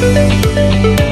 you.